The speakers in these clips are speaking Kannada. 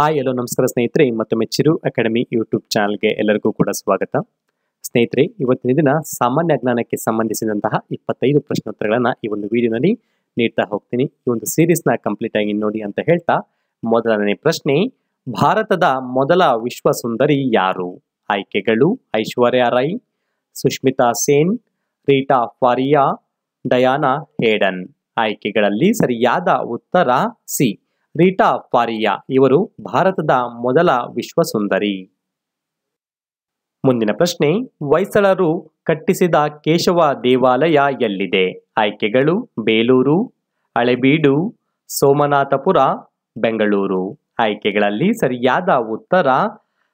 ಹಾಯ್, ಎಲ್ಲೋ ನಮಸ್ಕಾರ ಸ್ನೇಹಿತರೆ. ಮತ್ತೊಮ್ಮೆ ಚಿರು ಅಕಾಡೆಮಿ ಯೂಟ್ಯೂಬ್ ಚಾನಲ್ಗೆ ಎಲ್ಲರಿಗೂ ಕೂಡ ಸ್ವಾಗತ. ಸ್ನೇಹಿತರೆ, ಇವತ್ತಿನ ದಿನ ಸಾಮಾನ್ಯ ಜ್ಞಾನಕ್ಕೆ ಸಂಬಂಧಿಸಿದಂತಹ ಇಪ್ಪತ್ತೈದು ಪ್ರಶ್ನೋತ್ತರಗಳನ್ನು ಈ ಒಂದು ವಿಡಿಯೋನಲ್ಲಿ ನೀಡ್ತಾ ಹೋಗ್ತೀನಿ. ಈ ಒಂದು ಸೀರೀಸ್ನ ಕಂಪ್ಲೀಟ್ ಆಗಿ ನೋಡಿ ಅಂತ ಹೇಳ್ತಾ ಮೊದಲನೇ ಪ್ರಶ್ನೆ, ಭಾರತದ ಮೊದಲ ವಿಶ್ವ ಸುಂದರಿ ಯಾರು? ಆಯ್ಕೆಗಳು, ಐಶ್ವರ್ಯ ರೈ ಸುಷ್ಮಿತಾ ಸೇನ್, ರೀಟಾ ಫಾರಿಯಾ, ಡಯಾನಾ ಹೇಡನ್. ಆಯ್ಕೆಗಳಲ್ಲಿ ಸರಿಯಾದ ಉತ್ತರ ಸಿ. ರೀಟಾ ಪಾರಿಯಾ ಇವರು ಭಾರತದ ಮೊದಲ ವಿಶ್ವ ಸುಂದರಿ ಮುಂದಿನ ಪ್ರಶ್ನೆ, ಹೊಯ್ಸಳರು ಕಟ್ಟಿಸಿದ ಕೇಶವ ದೇವಾಲಯ ಎಲ್ಲಿದೆ? ಆಯ್ಕೆಗಳು, ಬೇಲೂರು, ಹಳೆಬೀಡು, ಸೋಮನಾಥಪುರ, ಬೆಂಗಳೂರು. ಆಯ್ಕೆಗಳಲ್ಲಿ ಸರಿಯಾದ ಉತ್ತರ,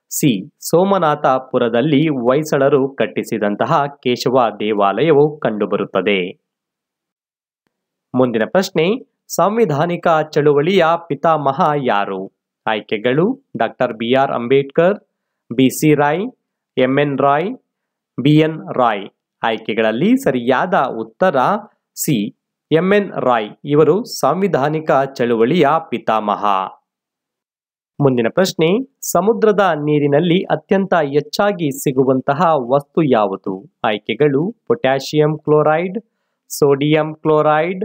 ಸಿ, ಸೋಮನಾಥಪುರದಲ್ಲಿ ಹೊಯ್ಸಳರು ಕಟ್ಟಿಸಿದಂತಹ ಕೇಶವ ದೇವಾಲಯವು ಕಂಡುಬರುತ್ತದೆ. ಮುಂದಿನ ಪ್ರಶ್ನೆ ಸಾಂವಿಧಾನಿಕ ಚಳುವಳಿಯ ಪಿತಾಮಹ ಯಾರು? ಆಯ್ಕೆಗಳು doctor B R Ambedkar, B C Roy, M N Roy, B N Roy. ಆಯ್ಕೆಗಳಲ್ಲಿ ಸರಿಯಾದ ಉತ್ತರ ಸಿ, ಎಂ ಎನ್ ರಾಯ್ ಇವರು ಸಾಂವಿಧಾನಿಕ ಚಳುವಳಿಯ ಪಿತಾಮಹ. ಮುಂದಿನ ಪ್ರಶ್ನೆ, ಸಮುದ್ರದ ನೀರಿನಲ್ಲಿ ಅತ್ಯಂತ ಹೆಚ್ಚಾಗಿ ಸಿಗುವಂತಹ ವಸ್ತು ಯಾವುದು? ಆಯ್ಕೆಗಳು, potassium chloride, sodium chloride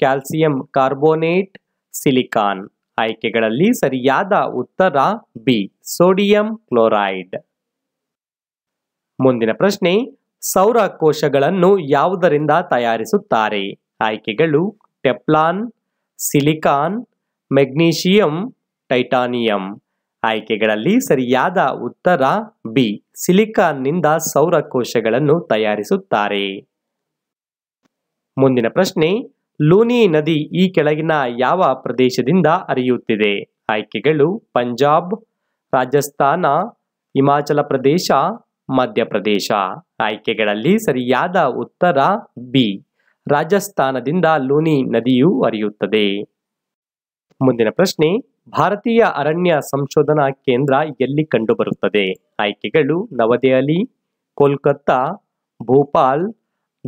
calcium carbonate silicon ಆಯ್ಕೆಗಳಲ್ಲಿ ಸರಿಯಾದ ಉತ್ತರ ಬಿ, ಸೋಡಿಯಂ ಕ್ಲೋರೈಡ್. ಮುಂದಿನ ಪ್ರಶ್ನೆ, ಸೌರ ಕೋಶಗಳನ್ನು ಯಾವುದರಿಂದ ತಯಾರಿಸುತ್ತಾರೆ? ಆಯ್ಕೆಗಳು, ಟೆಪ್ಲಾನ್, ಸಿಲಿಕಾನ್, ಮೆಗ್ನೀಷಿಯಂ, ಟೈಟಾನಿಯಂ. ಆಯ್ಕೆಗಳಲ್ಲಿ ಸರಿಯಾದ ಉತ್ತರ ಬಿ, ಸಿಲಿಕಾನ್ನಿಂದ ಸೌರ ಕೋಶಗಳನ್ನು ತಯಾರಿಸುತ್ತಾರೆ. ಮುಂದಿನ ಪ್ರಶ್ನೆ ಲೂನಿ ನದಿ ಈ ಕೆಳಗಿನ ಯಾವ ಪ್ರದೇಶದಿಂದ ಹರಿಯುತ್ತಿದೆ? ಆಯ್ಕೆಗಳು ಪಂಜಾಬ್, ರಾಜಸ್ಥಾನ, ಹಿಮಾಚಲ ಪ್ರದೇಶ ಮಧ್ಯಪ್ರದೇಶ ಆಯ್ಕೆಗಳಲ್ಲಿ ಸರಿಯಾದ ಉತ್ತರ ಬಿ ರಾಜಸ್ಥಾನದಿಂದ ಲೂನಿ ನದಿಯು ಹರಿಯುತ್ತದೆ. ಮುಂದಿನ ಪ್ರಶ್ನೆ, ಭಾರತೀಯ ಅರಣ್ಯ ಸಂಶೋಧನಾ ಕೇಂದ್ರ ಎಲ್ಲಿ ಕಂಡುಬರುತ್ತದೆ? ಆಯ್ಕೆಗಳು ನವದೆಹಲಿ, ಕೋಲ್ಕತ್ತಾ, ಭೋಪಾಲ್,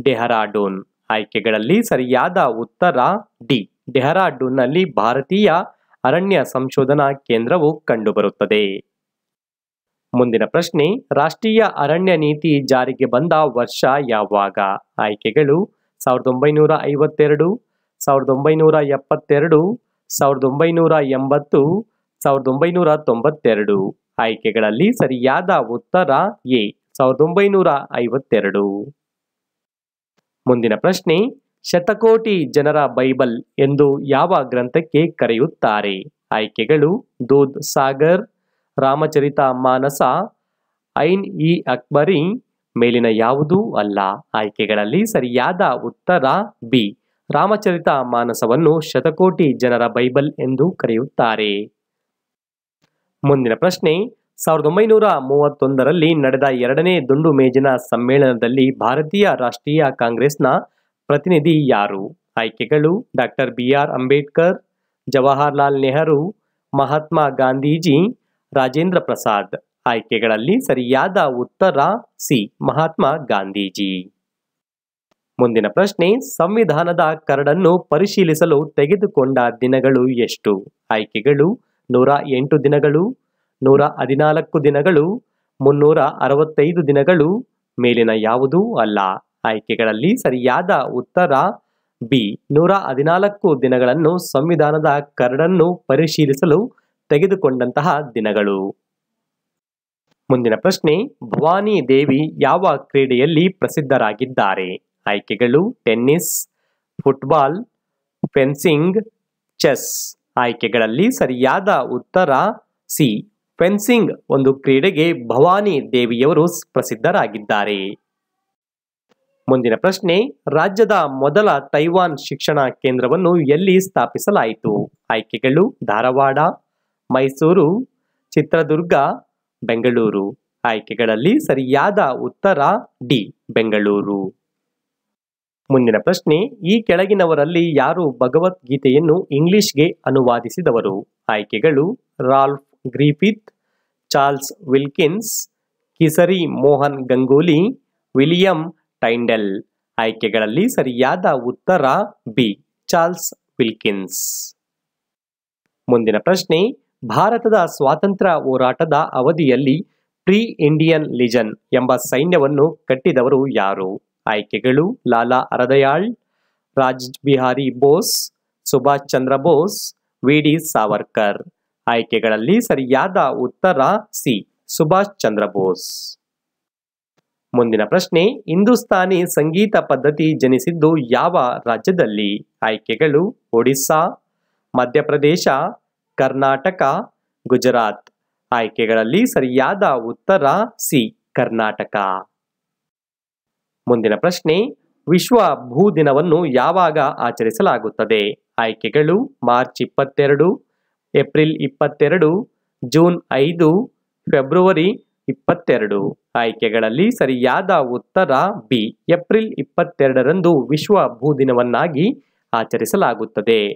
ಡೆಹರಾಡೂನ್. ಆಯ್ಕೆಗಳಲ್ಲಿ ಸರಿಯಾದ ಉತ್ತರ ಡಿ. ಡೆಹರಾಡೂನ್ನಲ್ಲಿ ಭಾರತೀಯ ಅರಣ್ಯ ಸಂಶೋಧನಾ ಕೇಂದ್ರವು ಕಂಡುಬರುತ್ತದೆ. ಮುಂದಿನ ಪ್ರಶ್ನೆ, ರಾಷ್ಟ್ರೀಯ ಅರಣ್ಯ ನೀತಿ ಜಾರಿಗೆ ಬಂದ ವರ್ಷ ಯಾವಾಗ? ಆಯ್ಕೆಗಳು ಸಾವಿರದ ಒಂಬೈನೂರ ಐವತ್ತೆರಡು, ಸಾವಿರದ ಒಂಬೈನೂರ ಎಪ್ಪತ್ತೆರಡು, ಸಾವಿರದ ಒಂಬೈನೂರ ಎಂಬತ್ತು, ಸಾವಿರದ ಒಂಬೈನೂರ ತೊಂಬತ್ತೆರಡು. ಆಯ್ಕೆಗಳಲ್ಲಿ ಸರಿಯಾದ ಉತ್ತರ ಎ, ಸಾವಿರದ ಒಂಬೈನೂರ ಐವತ್ತೆರಡು. ಮುಂದಿನ ಪ್ರಶ್ನೆ, ಶತಕೋಟಿ ಜನರ ಬೈಬಲ್ ಎಂದು ಯಾವ ಗ್ರಂಥಕ್ಕೆ ಕರೆಯುತ್ತಾರೆ? ಆಯ್ಕೆಗಳು, ದೂದ್ ಸಾಗರ್, ರಾಮಚರಿತ ಮಾನಸ, ಐನ್ ಇ ಅಕ್ಬರಿ, ಮೇಲಿನ ಯಾವುದೂ ಅಲ್ಲ? ಆಯ್ಕೆಗಳಲ್ಲಿ ಸರಿಯಾದ ಉತ್ತರ ಬಿ, ರಾಮಚರಿತ ಮಾನಸವನ್ನು ಶತಕೋಟಿ ಜನರ ಬೈಬಲ್ ಎಂದು ಕರೆಯುತ್ತಾರೆ. ಮುಂದಿನ ಪ್ರಶ್ನೆ ಸಾವಿರದ ಒಂಬೈನೂರ ಮೂವತ್ತೊಂದರಲ್ಲಿ ನಡೆದ ಎರಡನೇ ದುಂಡು ಮೇಜಿನ ಸಮ್ಮೇಳನದಲ್ಲಿ ಭಾರತೀಯ ರಾಷ್ಟ್ರೀಯ ಕಾಂಗ್ರೆಸ್ನ ಪ್ರತಿನಿಧಿ ಯಾರು? ಆಯ್ಕೆಗಳು doctor B R Ambedkar, Jawaharlal Nehru, Mahatma Gandhiji, Rajendra Prasad. ಆಯ್ಕೆಗಳಲ್ಲಿ ಸರಿಯಾದ ಉತ್ತರ ಸಿ, ಮಹಾತ್ಮ ಗಾಂಧೀಜಿ. ಮುಂದಿನ ಪ್ರಶ್ನೆ, ಸಂವಿಧಾನದ ಕರಡನ್ನು ಪರಿಶೀಲಿಸಲು ತೆಗೆದುಕೊಂಡ ದಿನಗಳು ಎಷ್ಟು? ಆಯ್ಕೆಗಳು ನೂರ ಎಂಟು ದಿನಗಳು ನೂರ ಹದಿನಾಲ್ಕು ದಿನಗಳು ಮುನ್ನೂರ ಅರವತ್ತೈದು ದಿನಗಳು ಮೇಲಿನ ಯಾವುದೂ ಅಲ್ಲ. ಆಯ್ಕೆಗಳಲ್ಲಿ ಸರಿಯಾದ ಉತ್ತರ ಬಿ. ನೂರ ಹದಿನಾಲ್ಕು ದಿನಗಳನ್ನು ಸಂವಿಧಾನದ ಕರಡನ್ನು ಪರಿಶೀಲಿಸಲು ತೆಗೆದುಕೊಂಡಂತಹ ದಿನಗಳು. ಮುಂದಿನ ಪ್ರಶ್ನೆ, ಭವಾನಿ ದೇವಿ ಯಾವ ಕ್ರೀಡೆಯಲ್ಲಿ ಪ್ರಸಿದ್ಧರಾಗಿದ್ದಾರೆ? ಆಯ್ಕೆಗಳು, ಟೆನ್ನಿಸ್, ಫುಟ್ಬಾಲ್, ಫೆನ್ಸಿಂಗ್, ಚೆಸ್. ಆಯ್ಕೆಗಳಲ್ಲಿ ಸರಿಯಾದ ಉತ್ತರ ಸಿ. ಫೆನ್ಸಿಂಗ್ ಒಂದು ಕ್ರೀಡೆಗೆ ಭವಾನಿ ದೇವಿಯವರು ಪ್ರಸಿದ್ಧರಾಗಿದ್ದಾರೆ. ಮುಂದಿನ ಪ್ರಶ್ನೆ, ರಾಜ್ಯದ ಮೊದಲ ತೈವಾನ್ ಶಿಕ್ಷಣ ಕೇಂದ್ರವನ್ನು ಎಲ್ಲಿ ಸ್ಥಾಪಿಸಲಾಯಿತು? ಆಯ್ಕೆಗಳು ಧಾರವಾಡ, ಮೈಸೂರು, ಚಿತ್ರದುರ್ಗ, ಬೆಂಗಳೂರು. ಆಯ್ಕೆಗಳಲ್ಲಿ ಸರಿಯಾದ ಉತ್ತರ ಡಿ, ಬೆಂಗಳೂರು. ಮುಂದಿನ ಪ್ರಶ್ನೆ, ಈ ಕೆಳಗಿನವರಲ್ಲಿ ಯಾರು ಭಗವದ್ಗೀತೆಯನ್ನು ಇಂಗ್ಲಿಷ್ಗೆ ಅನುವಾದಿಸಿದವರು? ಆಯ್ಕೆಗಳು Ralph Griffith, Charles Wilkins, Kisari Mohan Ganguli, William Tyndale. ಆಯ್ಕೆಗಳಲ್ಲಿ ಸರಿಯಾದ ಉತ್ತರ ಬಿ, ಚಾರ್ಲ್ಸ್ ವಿಲ್ಕಿನ್ಸ್. ಮುಂದಿನ ಪ್ರಶ್ನೆ, ಭಾರತದ ಸ್ವಾತಂತ್ರ್ಯ ಹೋರಾಟದ ಅವಧಿಯಲ್ಲಿ ಪ್ರೀ ಇಂಡಿಯನ್ ಲಿಜನ್ ಎಂಬ ಸೈನ್ಯವನ್ನು ಕಟ್ಟಿದವರು ಯಾರು? ಆಯ್ಕೆಗಳು, ಲಾಲಾ ಅರದಯಾಳ್ ರಾಜ್ ಬಿಹಾರಿ ಬೋಸ್, ಸುಭಾಷ್ ಚಂದ್ರ ಬೋಸ್, ವಿ ಡಿ ಸಾವರ್ಕರ್. ಆಯ್ಕೆಗಳಲ್ಲಿ ಸರಿಯಾದ ಉತ್ತರ ಸಿ. ಸುಭಾಷ್ ಚಂದ್ರ ಬೋಸ್. ಮುಂದಿನ ಪ್ರಶ್ನೆ, ಹಿಂದೂಸ್ತಾನಿ ಸಂಗೀತ ಪದ್ಧತಿ ಜನಿಸಿದ್ದು ಯಾವ ರಾಜ್ಯದಲ್ಲಿ? ಆಯ್ಕೆಗಳು ಒಡಿಸ್ಸಾ, ಮಧ್ಯಪ್ರದೇಶ, ಕರ್ನಾಟಕ, ಗುಜರಾತ್. ಆಯ್ಕೆಗಳಲ್ಲಿ ಸರಿಯಾದ ಉತ್ತರ ಸಿ, ಕರ್ನಾಟಕ. ಮುಂದಿನ ಪ್ರಶ್ನೆ, ವಿಶ್ವ ಭೂ ದಿನವನ್ನು ಯಾವಾಗ ಆಚರಿಸಲಾಗುತ್ತದೆ? ಆಯ್ಕೆಗಳು ಮಾರ್ಚ್ ಇಪ್ಪತ್ತೆರಡು ಏಪ್ರಿಲ್ ಇಪ್ಪತ್ತೆರಡು, ಜೂನ್ ಐದು, ಫೆಬ್ರವರಿ ಇಪ್ಪತ್ತೆರಡು. ಆಯ್ಕೆಗಳಲ್ಲಿ ಸರಿಯಾದ ಉತ್ತರ ಬಿ. ಏಪ್ರಿಲ್ ಇಪ್ಪತ್ತೆರಡರಂದು ವಿಶ್ವ ಭೂ ದಿನವನ್ನಾಗಿ ಆಚರಿಸಲಾಗುತ್ತದೆ.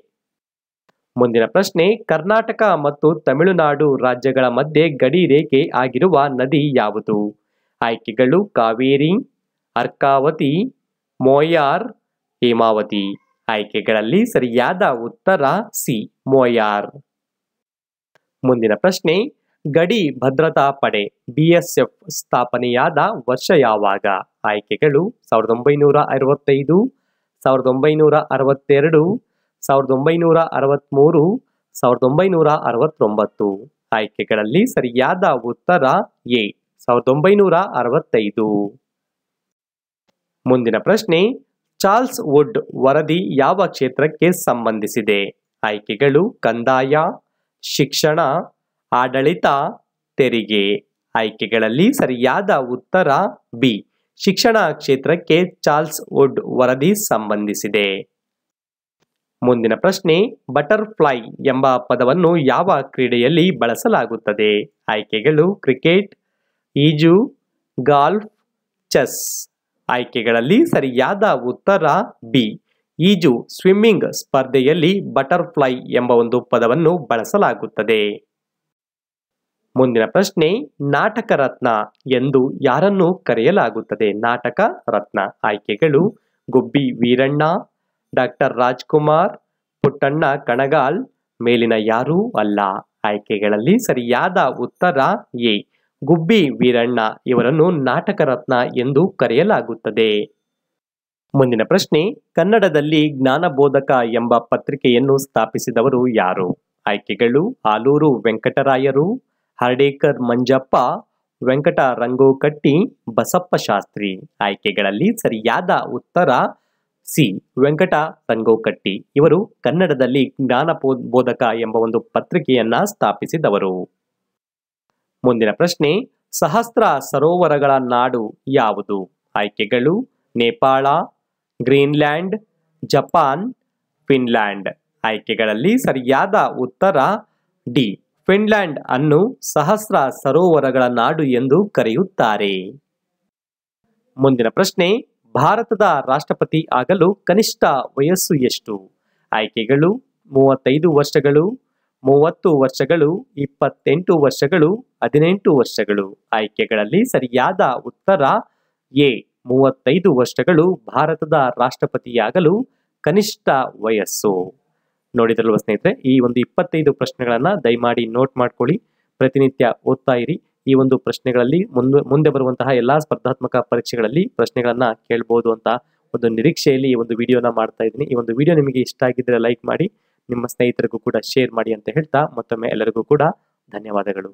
ಮುಂದಿನ ಪ್ರಶ್ನೆ, ಕರ್ನಾಟಕ ಮತ್ತು ತಮಿಳುನಾಡು ರಾಜ್ಯಗಳ ಮಧ್ಯೆ ಗಡಿ ರೇಖೆ ಆಗಿರುವ ನದಿ ಯಾವುದು? ಆಯ್ಕೆಗಳು ಕಾವೇರಿ, ಅರ್ಕಾವತಿ, ಮೋಯಾರ್, ಹೇಮಾವತಿ. ಆಯ್ಕೆಗಳಲ್ಲಿ ಸರಿಯಾದ ಉತ್ತರ ಸಿ, ಮೋಯಾರ್. ಮುಂದಿನ ಪ್ರಶ್ನೆ, ಗಡಿ ಭದ್ರತಾ ಪಡೆ ಬಿಎಸ್ಎಫ್ ಸ್ಥಾಪನೆಯಾದ ವರ್ಷ ಯಾವಾಗ? ಆಯ್ಕೆಗಳು ಸಾವಿರದ ಒಂಬೈನೂರ ಅರವತ್ತೈದು, ಸಾವಿರದ ಒಂಬೈನೂರ ಅರವತ್ತೆರಡು, ಸಾವಿರದ ಒಂಬೈನೂರ ಅರವತ್ತ್ಮೂರು, ಸಾವಿರದ ಒಂಬೈನೂರ ಅರವತ್ತೊಂಬತ್ತು. ಆಯ್ಕೆಗಳಲ್ಲಿ ಸರಿಯಾದ ಉತ್ತರ ಎ, ಸಾವಿರದ ಒಂಬೈನೂರ ಅರವತ್ತೈದು. ಮುಂದಿನ ಪ್ರಶ್ನೆ, ಚಾರ್ಲ್ಸ್ ವುಡ್ ವರದಿ ಯಾವ ಕ್ಷೇತ್ರಕ್ಕೆ ಸಂಬಂಧಿಸಿದೆ? ಆಯ್ಕೆಗಳು ಕಂದಾಯ ಶಿಕ್ಷಣ ಆಡಳಿತ ತೆರಿಗೆ. ಆಯ್ಕೆಗಳಲ್ಲಿ ಸರಿಯಾದ ಉತ್ತರ ಬಿ. ಶಿಕ್ಷಣ ಕ್ಷೇತ್ರಕ್ಕೆ ಚಾರ್ಲ್ಸ್ ವುಡ್ ವರದಿ ಸಂಬಂಧಿಸಿದೆ. ಮುಂದಿನ ಪ್ರಶ್ನೆ, ಬಟರ್ಫ್ಲೈ ಎಂಬ ಪದವನ್ನು ಯಾವ ಕ್ರೀಡೆಯಲ್ಲಿ ಬಳಸಲಾಗುತ್ತದೆ? ಆಯ್ಕೆಗಳು ಕ್ರಿಕೆಟ್, ಈಜು, ಗಾಲ್ಫ್, ಚೆಸ್. ಆಯ್ಕೆಗಳಲ್ಲಿ ಸರಿಯಾದ ಉತ್ತರ ಬಿ. ಈಜು, ಸ್ವಿಮ್ಮಿಂಗ್ ಸ್ಪರ್ಧೆಯಲ್ಲಿ ಬಟರ್ಫ್ಲೈ ಎಂಬ ಒಂದು ಪದವನ್ನು ಬಳಸಲಾಗುತ್ತದೆ. ಮುಂದಿನ ಪ್ರಶ್ನೆ, ನಾಟಕ ರತ್ನ ಎಂದು ಯಾರನ್ನು ಕರೆಯಲಾಗುತ್ತದೆ? ನಾಟಕ ರತ್ನ ಆಯ್ಕೆಗಳು, ಗುಬ್ಬಿ ವೀರಣ್ಣ, ಡಾಕ್ಟರ್ ರಾಜ್ಕುಮಾರ್, ಪುಟ್ಟಣ್ಣ ಕಣಗಾಲ್, ಮೇಲಿನ ಯಾರೂ ಅಲ್ಲ. ಆಯ್ಕೆಗಳಲ್ಲಿ ಸರಿಯಾದ ಉತ್ತರ ಎ, ಗುಬ್ಬಿ ವೀರಣ್ಣ ಇವರನ್ನು ನಾಟಕ ರತ್ನ ಎಂದು ಕರೆಯಲಾಗುತ್ತದೆ. ಮುಂದಿನ ಪ್ರಶ್ನೆ, ಕನ್ನಡದಲ್ಲಿ ಜ್ಞಾನಬೋಧಕ ಎಂಬ ಪತ್ರಿಕೆಯನ್ನು ಸ್ಥಾಪಿಸಿದವರು ಯಾರು? ಆಯ್ಕೆಗಳು ಆಲೂರು ವೆಂಕಟರಾಯರು, ಹರ್ಡೇಕರ್ ಮಂಜಪ್ಪ, ವೆಂಕಟ ರಂಗೋಕಟ್ಟಿ, ಬಸಪ್ಪ ಶಾಸ್ತ್ರಿ. ಆಯ್ಕೆಗಳಲ್ಲಿ ಸರಿಯಾದ ಉತ್ತರ ಸಿ, ವೆಂಕಟ ರಂಗೋಕಟ್ಟಿ. ಇವರು ಕನ್ನಡದಲ್ಲಿ ಜ್ಞಾನ ಬೋಧಕ ಎಂಬ ಒಂದು ಪತ್ರಿಕೆಯನ್ನ ಸ್ಥಾಪಿಸಿದವರು. ಮುಂದಿನ ಪ್ರಶ್ನೆ, ಸಹಸ್ರ ಸರೋವರಗಳ ನಾಡು ಯಾವುದು? ಆಯ್ಕೆಗಳು, ನೇಪಾಳ ಗ್ರೀನ್ಲ್ಯಾಂಡ್, ಜಪಾನ್, ಫಿನ್ಲ್ಯಾಂಡ್. ಆಯ್ಕೆಗಳಲ್ಲಿ ಸರಿಯಾದ ಉತ್ತರ ಡಿ. ಫಿನ್ಲ್ಯಾಂಡ್ ಅನ್ನು ಸಹಸ್ರ ಸರೋವರಗಳ ನಾಡು ಎಂದು ಕರೆಯುತ್ತಾರೆ. ಮುಂದಿನ ಪ್ರಶ್ನೆ, ಭಾರತದ ರಾಷ್ಟ್ರಪತಿ ಆಗಲು ಕನಿಷ್ಠ ವಯಸ್ಸು ಎಷ್ಟು? ಆಯ್ಕೆಗಳು, ಮೂವತ್ತೈದು ವರ್ಷಗಳು, ಮೂವತ್ತು ವರ್ಷಗಳು, ಇಪ್ಪತ್ತೆಂಟು ವರ್ಷಗಳು, ಹದಿನೆಂಟು ವರ್ಷಗಳು. ಆಯ್ಕೆಗಳಲ್ಲಿ ಸರಿಯಾದ ಉತ್ತರ ಎ. ಮೂವತ್ತೈದು ವರ್ಷಗಳು ಭಾರತದ ರಾಷ್ಟ್ರಪತಿಯಾಗಲು ಕನಿಷ್ಠ ವಯಸ್ಸು. ನೋಡಿದ್ರಲ್ವ ಸ್ನೇಹಿತರೆ, ಈ ಒಂದು ಇಪ್ಪತ್ತೈದು ಪ್ರಶ್ನೆಗಳನ್ನು ದಯಮಾಡಿ ನೋಟ್ ಮಾಡ್ಕೊಳ್ಳಿ, ಪ್ರತಿನಿತ್ಯ ಓದ್ತಾ ಇರಿ. ಈ ಒಂದು ಪ್ರಶ್ನೆಗಳಲ್ಲಿ ಮುಂದೆ ಮುಂದೆ ಬರುವಂತಹ ಎಲ್ಲಾ ಸ್ಪರ್ಧಾತ್ಮಕ ಪರೀಕ್ಷೆಗಳಲ್ಲಿ ಪ್ರಶ್ನೆಗಳನ್ನು ಕೇಳ್ಬೋದು ಅಂತ ಒಂದು ನಿರೀಕ್ಷೆಯಲ್ಲಿ ಈ ಒಂದು ವಿಡಿಯೋನ ಮಾಡ್ತಾ ಇದ್ದೀನಿ. ಈ ಒಂದು ವಿಡಿಯೋ ನಿಮಗೆ ಇಷ್ಟ ಆಗಿದ್ರೆ ಲೈಕ್ ಮಾಡಿ, ನಿಮ್ಮ ಸ್ನೇಹಿತರಿಗೂ ಕೂಡ ಶೇರ್ ಮಾಡಿ ಅಂತ ಹೇಳ್ತಾ ಮತ್ತೊಮ್ಮೆ ಎಲ್ಲರಿಗೂ ಕೂಡ ಧನ್ಯವಾದಗಳು.